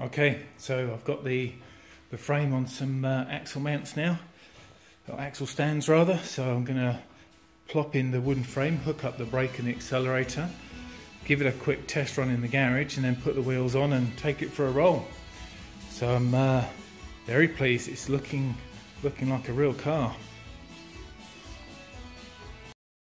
Okay, so I've got the the frame on some uh, axle mounts now, or axle stands rather. So I'm going to plop in the wooden frame, hook up the brake and the accelerator, give it a quick test run in the garage, and then put the wheels on and take it for a roll. So I'm uh, very pleased. It's looking looking like a real car.